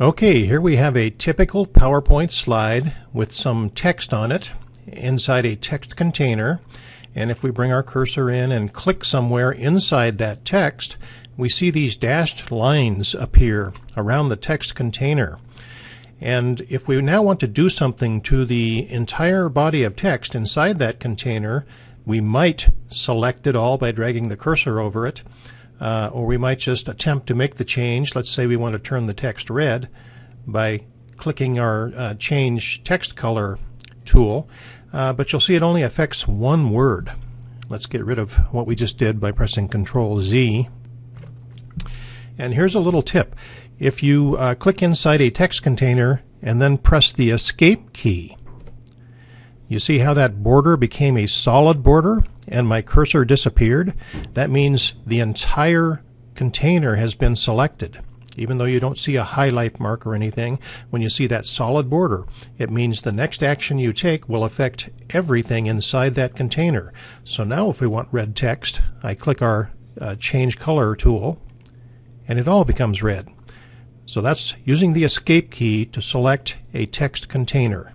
Okay, here we have a typical PowerPoint slide with some text on it inside a text container. And if we bring our cursor in and click somewhere inside that text, we see these dashed lines appear around the text container. And if we now want to do something to the entire body of text inside that container, we might select it all by dragging the cursor over it. Uh, or we might just attempt to make the change. Let's say we want to turn the text red by clicking our uh, change text color tool, uh, but you'll see it only affects one word. Let's get rid of what we just did by pressing Control Z. And here's a little tip. If you uh, click inside a text container and then press the Escape key, you see how that border became a solid border and my cursor disappeared? That means the entire container has been selected. Even though you don't see a highlight mark or anything, when you see that solid border, it means the next action you take will affect everything inside that container. So now if we want red text, I click our uh, change color tool and it all becomes red. So that's using the escape key to select a text container.